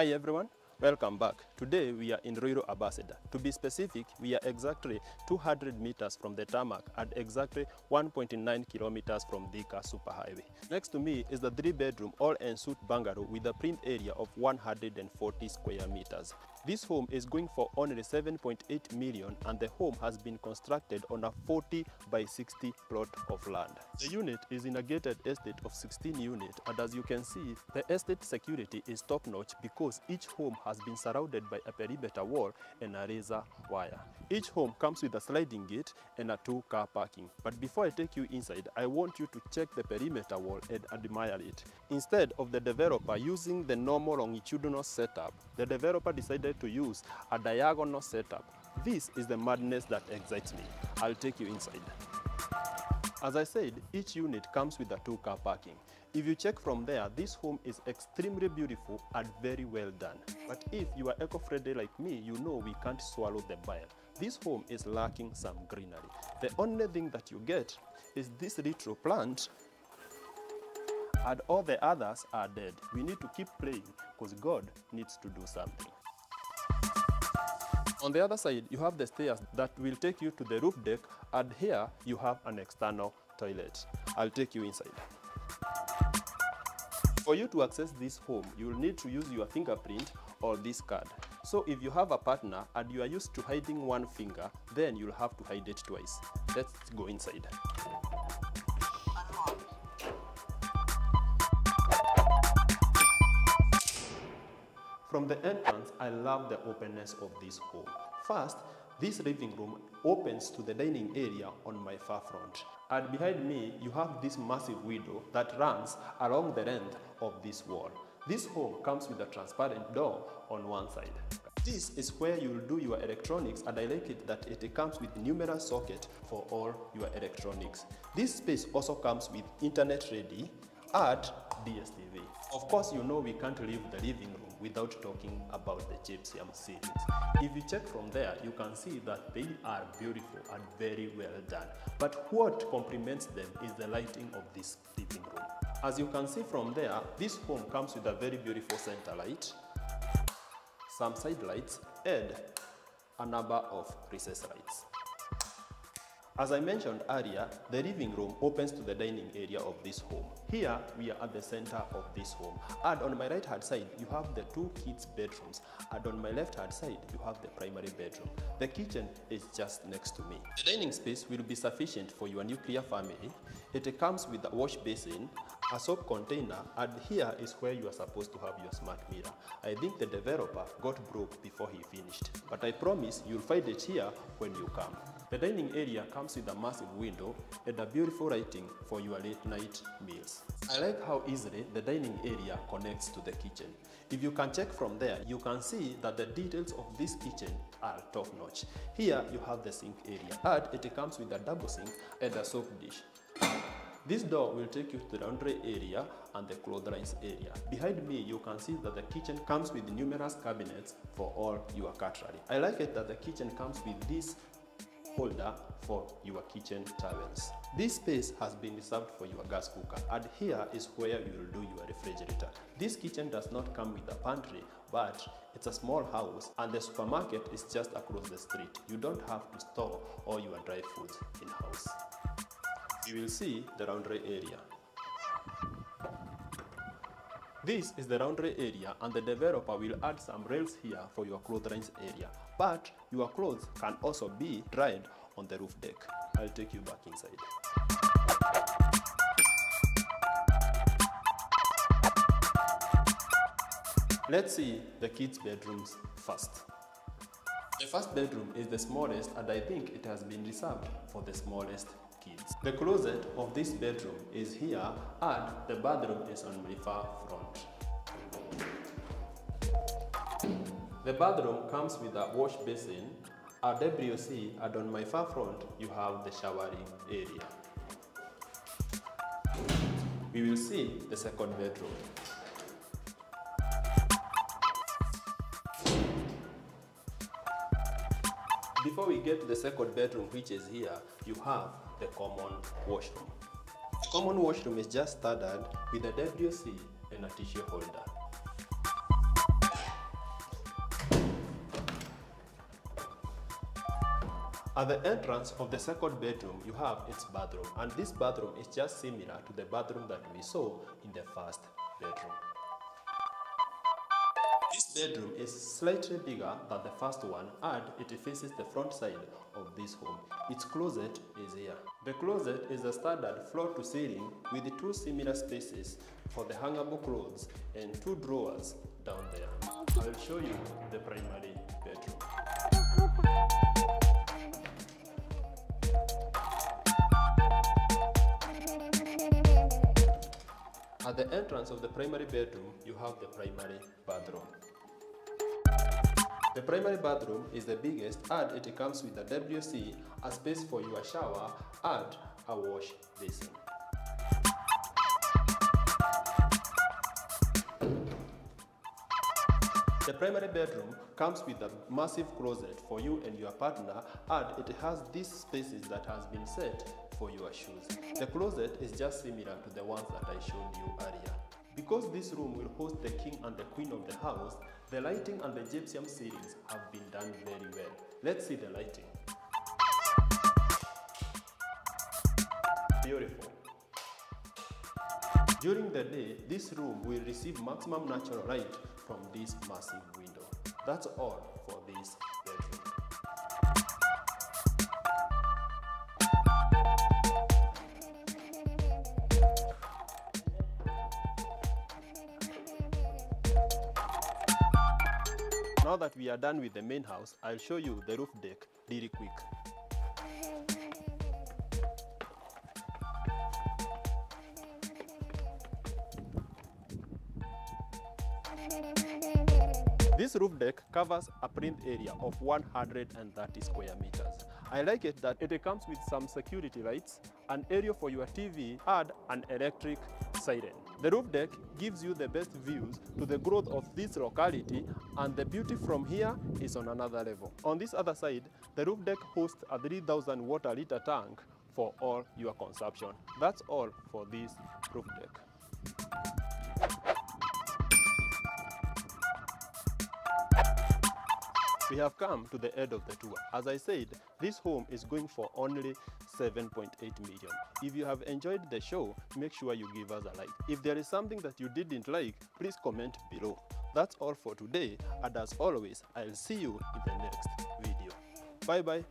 Hi everyone, welcome back. Today we are in Ruiru Ambassador. To be specific, we are exactly 200 meters from the tarmac and exactly 1.9 kilometers from Thika Superhighway. Next to me is the three bedroom all ensuite bungalow with a plinth area of 140 square meters. This home is going for only 7.8 million and the home has been constructed on a 40 by 60 plot of land. The unit is in a gated estate of 16 units and as you can see, the estate security is top notch because each home has been surrounded by a perimeter wall and a razor wire. Each home comes with a sliding gate and a two car parking. But before I take you inside, I want you to check the perimeter wall and admire it. Instead of the developer using the normal longitudinal setup, the developer decided to use a diagonal setup. This is the madness that excites me. I'll take you inside. As I said, each unit comes with a two-car parking. If you check from there, this home is extremely beautiful and very well done. But if you are eco-friendly like me, you know we can't swallow the bile. This home is lacking some greenery. The only thing that you get is this little plant and all the others are dead. We need to keep praying because God needs to do something. On the other side, you have the stairs that will take you to the roof deck and here you have an external toilet. I'll take you inside. For you to access this home, you will need to use your fingerprint or this card. So if you have a partner and you are used to hiding one finger, then you'll have to hide it twice. Let's go inside. From the entrance, I love the openness of this home. First, this living room opens to the dining area on my far front. And behind me, you have this massive window that runs along the length of this wall. This home comes with a transparent door on one side. This is where you will do your electronics and I like it that it comes with numerous sockets for all your electronics. This space also comes with internet ready and DSTV. Of course, you know we can't leave the living room without talking about the gypsum ceilings. If you check from there, you can see that they are beautiful and very well done. But what complements them is the lighting of this living room. As you can see from there, this home comes with a very beautiful center light, some side lights, and a number of recess lights. As I mentioned earlier, the living room opens to the dining area of this home. Here, we are at the center of this home. And on my right hand side, you have the two kids' bedrooms. And on my left hand side, you have the primary bedroom. The kitchen is just next to me. The dining space will be sufficient for your nuclear family. It comes with a wash basin, a soap container, and here is where you are supposed to have your smart mirror. I think the developer got broke before he finished. But I promise you'll find it here when you come. The dining area comes with a massive window and a beautiful lighting for your late night meals. I like how easily the dining area connects to the kitchen. If you can check from there, you can see that the details of this kitchen are top notch. Here you have the sink area and it comes with a double sink and a soap dish. This door will take you to the laundry area and the clotheslines area. Behind me, you can see that the kitchen comes with numerous cabinets for all your cutlery. I like it that the kitchen comes with this holder for your kitchen towels. This space has been reserved for your gas cooker and here is where you will do your refrigerator. This kitchen does not come with a pantry but it's a small house and the supermarket is just across the street. You don't have to store all your dry foods in-house. You will see the laundry area. This is the laundry area and the developer will add some rails here for your clotheslines area. But your clothes can also be dried on the roof deck. I'll take you back inside. Let's see the kids' bedrooms first. The first bedroom is the smallest and I think it has been reserved for the smallest. The closet of this bedroom is here and the bathroom is on my far front. The bathroom comes with a wash basin, a WC and on my far front you have the showering area. We will see the second bedroom. Before we get to the second bedroom, which is here, you have the common washroom. The common washroom is just standard with a WC and a tissue holder. At the entrance of the second bedroom, you have its bathroom, and this bathroom is just similar to the bathroom that we saw in the first bedroom. Bedroom is slightly bigger than the first one and it faces the front side of this home. Its closet is here. The closet is a standard floor to ceiling with two similar spaces for the hangable clothes and two drawers down there. I'll show you the primary bedroom. At the entrance of the primary bedroom, you have the primary bathroom. The primary bathroom is the biggest and it comes with a WC, a space for your shower and a wash basin. The primary bedroom comes with a massive closet for you and your partner and it has these spaces that has been set for your shoes. The closet is just similar to the ones that I showed you. Because this room will host the king and the queen of the house, the lighting and the gypsum ceilings have been done very well. Let's see the lighting. Beautiful. During the day, this room will receive maximum natural light from this massive window. That's all for this bedroom. Now that we are done with the main house, I'll show you the roof deck really quick. This roof deck covers a plinth area of 130 square meters. I like it that it comes with some security lights, an area for your TV, and an electric siren. The roof deck gives you the best views to the growth of this locality and the beauty from here is on another level. On this other side, the roof deck hosts a 3000 water liter tank for all your consumption. That's all for this roof deck. We have come to the end of the tour. As I said, this home is going for only 7.8 million. If you have enjoyed the show, make sure you give us a like. If there is something that you didn't like, please comment below. That's all for today, and as always, I'll see you in the next video. Bye bye.